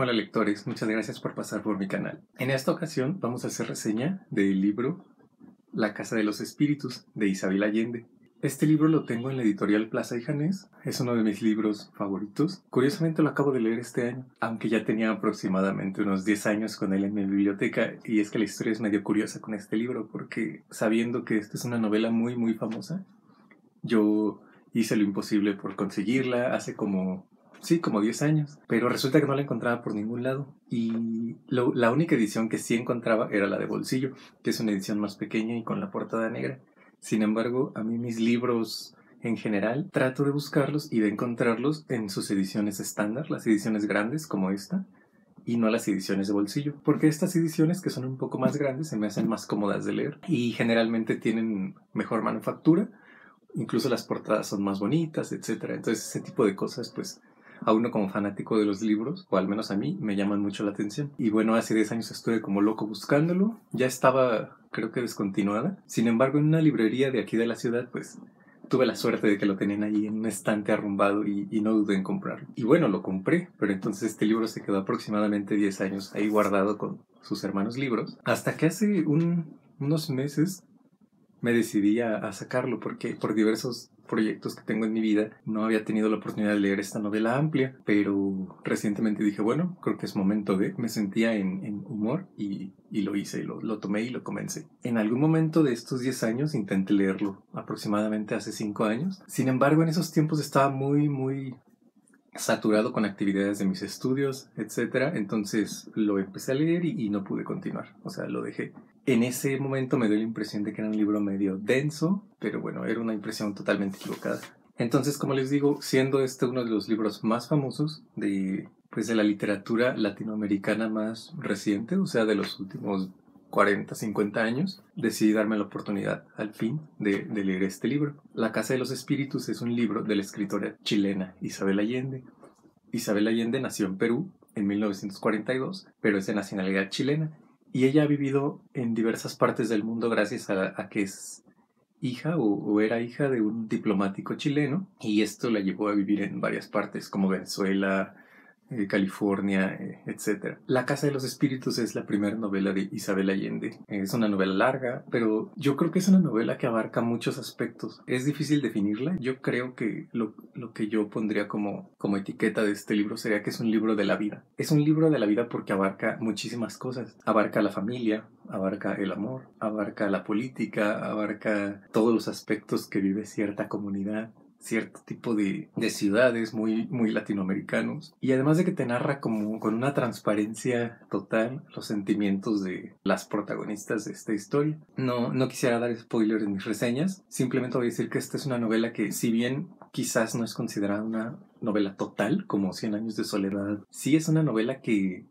Hola lectores, muchas gracias por pasar por mi canal. En esta ocasión vamos a hacer reseña del libro La Casa de los Espíritus de Isabel Allende. Este libro lo tengo en la editorial Plaza y Janés, es uno de mis libros favoritos. Curiosamente lo acabo de leer este año, aunque ya tenía aproximadamente unos 10 años con él en mi biblioteca, y es que la historia es medio curiosa con este libro, porque sabiendo que esta es una novela muy muy famosa, yo hice lo imposible por conseguirla hace como Sí, como 10 años. Pero resulta que no la encontraba por ningún lado. Y la única edición que sí encontraba era la de bolsillo, que es una edición más pequeña y con la portada negra. Sin embargo, a mí mis libros en general trato de buscarlos y de encontrarlos en sus ediciones estándar, las ediciones grandes como esta, y no las ediciones de bolsillo, porque estas ediciones que son un poco más grandes se me hacen más cómodas de leer y generalmente tienen mejor manufactura, incluso las portadas son más bonitas, etc. Entonces ese tipo de cosas pues a uno como fanático de los libros, o al menos a mí, me llaman mucho la atención. Y bueno, hace 10 años estuve como loco buscándolo, ya estaba creo que descontinuada. Sin embargo, en una librería de aquí de la ciudad, pues tuve la suerte de que lo tenían ahí en un estante arrumbado y, no dudé en comprarlo. Y bueno, lo compré, pero entonces este libro se quedó aproximadamente 10 años ahí guardado con sus hermanos libros, hasta que hace unos meses me decidí a, sacarlo porque por diversos proyectos que tengo en mi vida no había tenido la oportunidad de leer esta novela amplia, pero recientemente dije, bueno, creo que es momento de, me sentía en, humor y, lo hice, lo, lo tomé y lo comencé. En algún momento de estos 10 años intenté leerlo, aproximadamente hace 5 años. Sin embargo, en esos tiempos estaba muy, muy saturado con actividades de mis estudios, etc. Entonces lo empecé a leer y, no pude continuar, o sea, lo dejé. En ese momento me dio la impresión de que era un libro medio denso, pero bueno, era una impresión totalmente equivocada. Entonces, como les digo, siendo este uno de los libros más famosos de, pues, de la literatura latinoamericana más reciente, o sea, de los últimos 40, 50 años, decidí darme la oportunidad, al fin, de, de, leer este libro. La Casa de los Espíritus es un libro de la escritora chilena Isabel Allende. Isabel Allende nació en Perú en 1942, pero es de nacionalidad chilena y ella ha vivido en diversas partes del mundo gracias a, que es hija o, era hija de un diplomático chileno y esto la llevó a vivir en varias partes como Venezuela, eh, California, eh, etc. La Casa de los Espíritus es la primera novela de Isabel Allende. Es una novela larga, pero yo creo que es una novela que abarca muchos aspectos. Es difícil definirla. Yo creo que lo, lo que yo pondría como, como etiqueta de este libro sería que es un libro de la vida. Es un libro de la vida porque abarca muchísimas cosas. Abarca la familia, abarca el amor, abarca la política, abarca todos los aspectos que vive cierta comunidad cierto tipo de, de, ciudades muy, muy latinoamericanos. Y además de que te narra como con una transparencia total los sentimientos de las protagonistas de esta historia. No, no quisiera dar spoilers en mis reseñas, simplemente voy a decir que esta es una novela que si bien quizás no es considerada una novela total como Cien años de soledad, sí es una novela que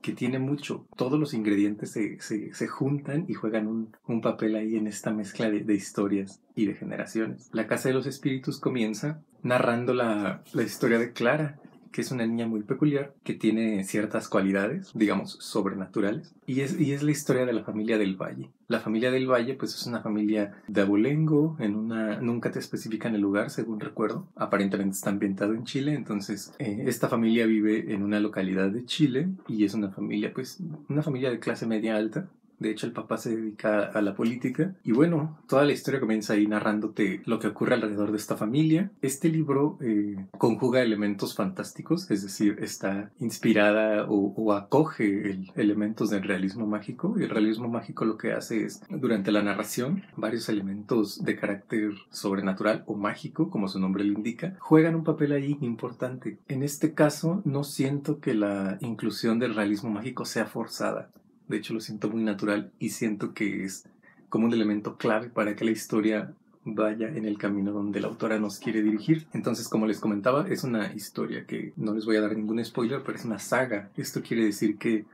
que tiene mucho. Todos los ingredientes se, se, juntan y juegan un, un, papel ahí en esta mezcla de, de, historias y de generaciones. La Casa de los Espíritus comienza narrando la, la historia de Clara, que es una niña muy peculiar, que tiene ciertas cualidades, digamos, sobrenaturales, y es, y es la historia de la familia del Valle. La familia del Valle, pues es una familia de abolengo, en una, nunca te especifican el lugar, según recuerdo, aparentemente está ambientado en Chile, entonces eh, esta familia vive en una localidad de Chile y es una familia, pues, una familia de clase media alta, de hecho, el papá se dedica a la política. Y bueno, toda la historia comienza ahí narrándote lo que ocurre alrededor de esta familia. Este libro eh, conjuga elementos fantásticos, es decir, está inspirada o, acoge elementos del realismo mágico. Y el realismo mágico lo que hace es, durante la narración, varios elementos de carácter sobrenatural o mágico, como su nombre le indica, juegan un papel ahí importante. En este caso, no siento que la inclusión del realismo mágico sea forzada. De hecho, lo siento muy natural y siento que es como un elemento clave para que la historia vaya en el camino donde la autora nos quiere dirigir. Entonces, como les comentaba, es una historia que no les voy a dar ningún spoiler, pero es una saga. Esto quiere decir que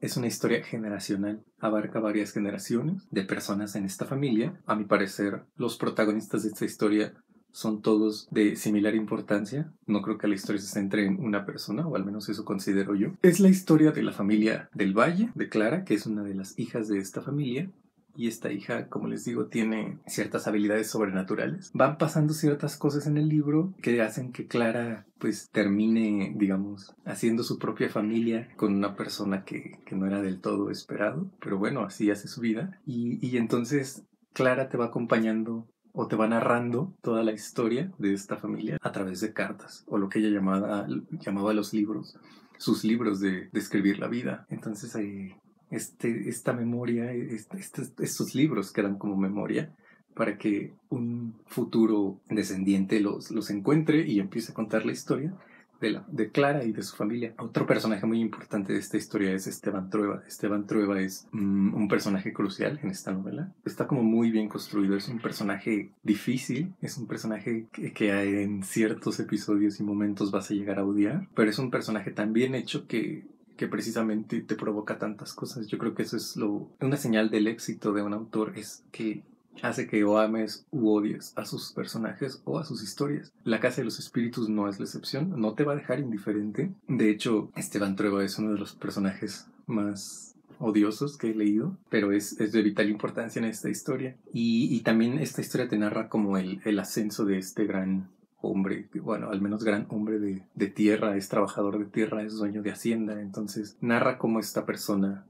es una historia generacional, abarca varias generaciones de personas en esta familia. A mi parecer, los protagonistas de esta historia son todos de similar importancia. No creo que la historia se centre en una persona, o al menos eso considero yo. Es la historia de la familia del Valle, de Clara, que es una de las hijas de esta familia, y esta hija, como les digo, tiene ciertas habilidades sobrenaturales. Van pasando ciertas cosas en el libro que hacen que Clara pues termine, digamos, haciendo su propia familia con una persona que, que no era del todo esperado, pero bueno, así hace su vida. Y, y entonces Clara te va acompañando o te va narrando toda la historia de esta familia a través de cartas o lo que ella llamaba, llamaba los libros, sus libros de, de escribir la vida. Entonces eh, este, esta memoria, este, estos libros quedan como memoria para que un futuro descendiente los, los encuentre y empiece a contar la historia de, la, de Clara y de su familia. Otro personaje muy importante de esta historia es Esteban Trueba. Esteban Trueba es mm, un personaje crucial en esta novela. Está como muy bien construido, es un personaje difícil, es un personaje que, que en ciertos episodios y momentos vas a llegar a odiar, pero es un personaje tan bien hecho que que precisamente te provoca tantas cosas. Yo creo que eso es lo una señal del éxito de un autor es que hace que o ames u odies a sus personajes o a sus historias. La Casa de los Espíritus no es la excepción, no te va a dejar indiferente. De hecho, Esteban Trueba es uno de los personajes más odiosos que he leído, pero es, es de vital importancia en esta historia. Y, y, también esta historia te narra como el, el ascenso de este gran hombre, bueno, al menos gran hombre de, de, tierra, es trabajador de tierra, es dueño de hacienda, entonces narra cómo esta persona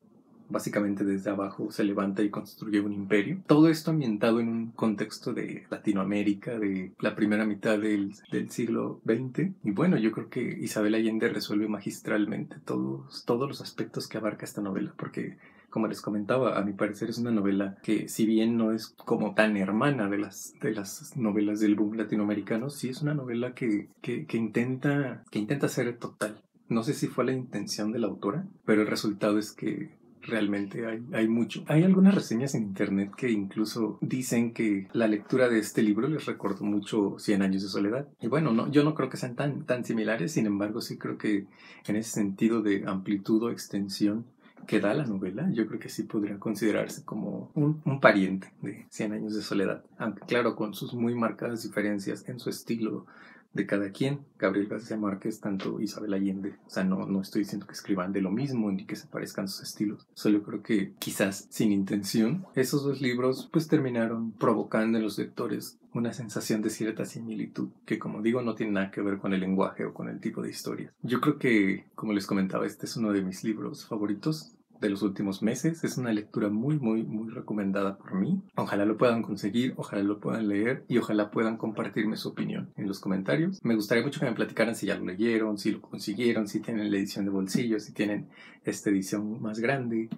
básicamente desde abajo se levanta y construye un imperio. Todo esto ambientado en un contexto de Latinoamérica, de la primera mitad del, siglo XX. Y bueno, yo creo que Isabel Allende resuelve magistralmente todos, todos los aspectos que abarca esta novela, porque como les comentaba, a mi parecer es una novela que si bien no es como tan hermana de las, de las novelas del boom latinoamericano, sí es una novela que, que, que intenta, que intenta ser total. No sé si fue la intención de la autora, pero el resultado es que realmente hay, hay mucho. Hay algunas reseñas en internet que incluso dicen que la lectura de este libro les recordó mucho Cien años de soledad. Y bueno, no, yo no creo que sean tan, tan similares, sin embargo sí creo que en ese sentido de amplitud o extensión que da la novela, yo creo que sí podría considerarse como un, un, pariente de Cien años de soledad, aunque claro, con sus muy marcadas diferencias en su estilo, de cada quien. Gabriel García Márquez, tanto Isabel Allende. O sea, no, no estoy diciendo que escriban de lo mismo ni que se parezcan sus estilos. Solo creo que quizás sin intención, esos dos libros pues terminaron provocando en los lectores una sensación de cierta similitud, que como digo no tiene nada que ver con el lenguaje o con el tipo de historias. Yo creo que, como les comentaba, este es uno de mis libros favoritos de los últimos meses. Es una lectura muy, muy, muy recomendada por mí. Ojalá lo puedan conseguir, ojalá lo puedan leer y ojalá puedan compartirme su opinión en los comentarios. Me gustaría mucho que me platicaran si ya lo leyeron, si lo consiguieron, si tienen la edición de bolsillo, si tienen esta edición más grande.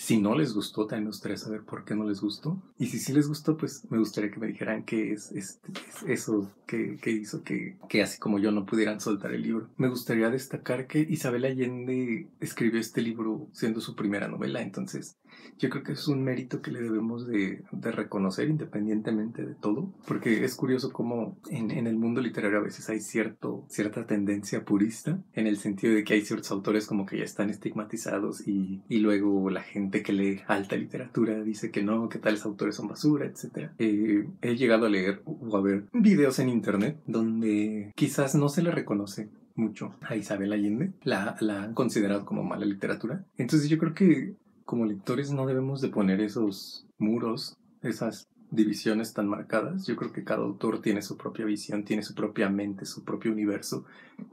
Si no les gustó, también me gustaría saber por qué no les gustó. Y si sí les gustó, pues me gustaría que me dijeran qué es, es, eso que, que hizo que, que, así como yo no pudieran soltar el libro. Me gustaría destacar que Isabel Allende escribió este libro siendo su primera novela, entonces yo creo que es un mérito que le debemos de, de reconocer independientemente de todo, porque es curioso cómo en, en, el mundo literario a veces hay cierto, cierta tendencia purista, en el sentido de que hay ciertos autores como que ya están estigmatizados y, y luego la gente que lee alta literatura dice que no, que tales autores son basura, etc. Eh, he llegado a leer o a ver videos en internet donde quizás no se le reconoce mucho a Isabel Allende, la, la han considerado como mala literatura. Entonces yo creo que como lectores no debemos de poner esos muros, esas divisiones tan marcadas. Yo creo que cada autor tiene su propia visión, tiene su propia mente, su propio universo,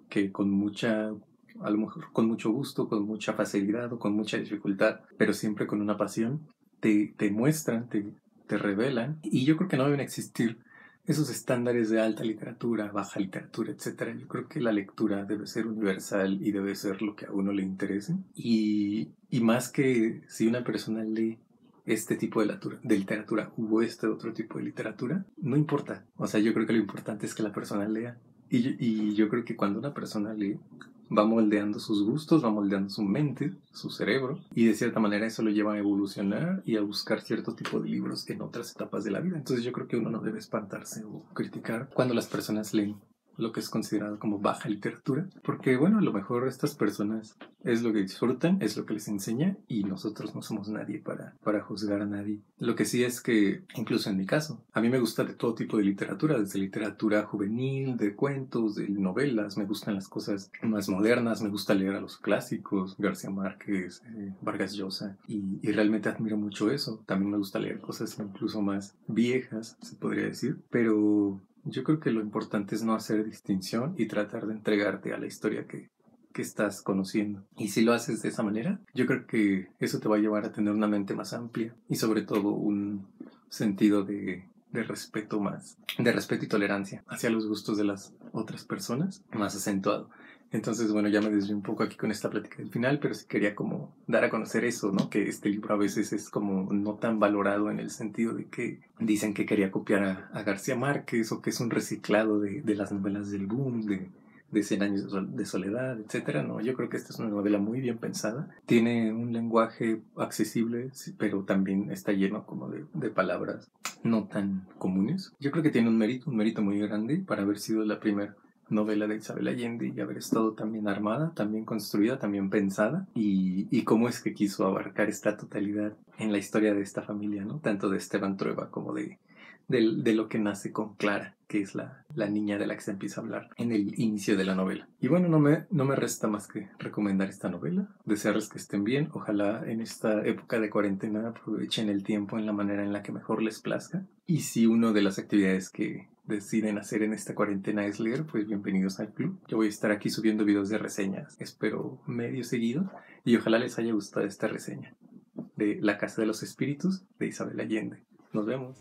que con mucha, a lo mejor con mucho gusto, con mucha facilidad o con mucha dificultad, pero siempre con una pasión, te, te muestran, te, te revelan. Y yo creo que no deben existir esos estándares de alta literatura, baja literatura, etc. Yo creo que la lectura debe ser universal y debe ser lo que a uno le interese. Y, y más que si una persona lee este tipo de, de literatura u este otro tipo de literatura, no importa. O sea, yo creo que lo importante es que la persona lea. Y, y yo creo que cuando una persona lee, va moldeando sus gustos, va moldeando su mente, su cerebro, y de cierta manera eso lo lleva a evolucionar y a buscar cierto tipo de libros en otras etapas de la vida. Entonces yo creo que uno no debe espantarse o criticar cuando las personas leen lo que es considerado como baja literatura, porque bueno, a lo mejor estas personas es lo que disfrutan, es lo que les enseña y nosotros no somos nadie para, para juzgar a nadie. Lo que sí es que, incluso en mi caso, a mí me gusta de todo tipo de literatura, desde literatura juvenil, de cuentos, de novelas, me gustan las cosas más modernas, me gusta leer a los clásicos, García Márquez, eh, Vargas Llosa, y, y realmente admiro mucho eso. También me gusta leer cosas incluso más viejas, se podría decir, pero yo creo que lo importante es no hacer distinción y tratar de entregarte a la historia que, que estás conociendo. Y si lo haces de esa manera, yo creo que eso te va a llevar a tener una mente más amplia y sobre todo un sentido de, de respeto más, de respeto y tolerancia hacia los gustos de las otras personas más acentuado. Entonces, bueno, ya me desvié un poco aquí con esta plática del final, pero sí quería como dar a conocer eso, ¿no? Que este libro a veces es como no tan valorado en el sentido de que dicen que quería copiar a, García Márquez o que es un reciclado de, de las novelas del boom, de, de 100 años de soledad, etcétera. No, yo creo que esta es una novela muy bien pensada. Tiene un lenguaje accesible, pero también está lleno como de, de, palabras no tan comunes. Yo creo que tiene un mérito, un mérito muy grande para haber sido la primera novela de Isabel Allende y haber estado también armada, también construida, también pensada y, y cómo es que quiso abarcar esta totalidad en la historia de esta familia, ¿no? Tanto de Esteban Trueba como de, de, lo que nace con Clara, que es la, la, niña de la que se empieza a hablar en el inicio de la novela. Y bueno, no me, no me resta más que recomendar esta novela, desearles que estén bien, ojalá en esta época de cuarentena aprovechen el tiempo en la manera en la que mejor les plazca. Y si una de las actividades que deciden hacer en esta cuarentena es leer, pues bienvenidos al club. Yo voy a estar aquí subiendo videos de reseñas, espero medio seguido, y ojalá les haya gustado esta reseña de La Casa de los Espíritus de Isabel Allende. Nos vemos.